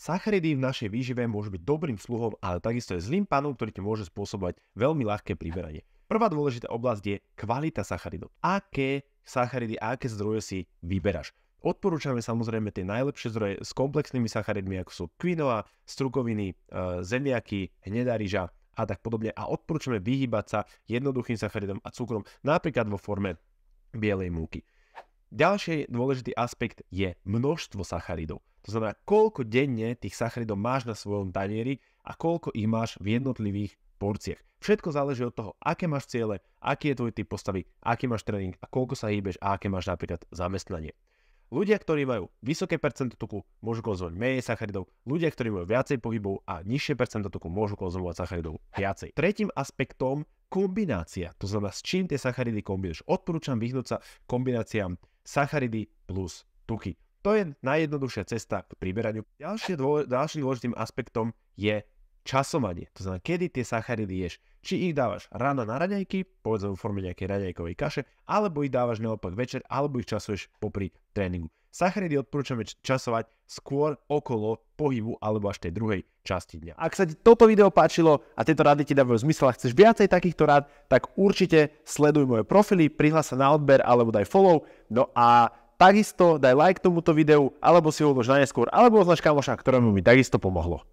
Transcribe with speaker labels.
Speaker 1: Sacharidy v našej výžive môžu byť dobrým sluhom, ale takisto je zlým pánom, ktorý ti môže spôsobovať veľmi ľahké priberanie. Prvá dôležitá oblasť je kvalita sacharidov. Aké sacharidy, aké zdroje si vyberáš. Odporúčame samozrejme tie najlepšie zdroje s komplexnými sacharidmi, ako sú quinoa, strukoviny, e, zemiaky, hnedá ryža a tak podobne. A odporúčame vyhýbať sa jednoduchým sacharidom a cukrom, napríklad vo forme bielej múky. Ďalší dôležitý aspekt je množstvo sacharidov. To znamená, koľko denne tých sacharidov máš na svojom tanieri a koľko ich máš v jednotlivých porciách. Všetko záleží od toho, aké máš ciele, aký je tvoj typ postavy, aký máš tréning a koľko sa hýbeš a aké máš napríklad zamestnanie. Ľudia, ktorí majú vysoké percento tuku, môžu konzumovať menej sacharidov, ľudia, ktorí majú viacej pohybov a nižšie percento tuku, môžu konzumovať sacharidov viacej. Tretím aspektom kombinácia, to znamená, s čím tie sacharidy kombinuješ. Odporúčam vyhnúť sa kombináciám sacharidy plus tuky. To je najjednoduchšia cesta k priberaniu. Ďalšie dô, ďalším dôležitým aspektom je časovanie. To znamená, kedy tie sacharidy ješ. Či ich dávaš ráno na raňajky, povedzme v forme nejakej raňajkovej kaše, alebo ich dávaš naopak večer, alebo ich časuješ popri tréningu. Sacharidy odporúčame časovať skôr okolo pohybu alebo až tej druhej časti dňa. Ak sa ti toto video páčilo a tieto rady ti dávajú zmysel a chceš viacej takýchto rád, tak určite sleduj moje profily, prihlás sa na odber alebo daj follow. No a takisto daj like tomuto videu, alebo si ho ulož na neskôr, alebo označ kamoša, ktorému mi takisto pomohlo.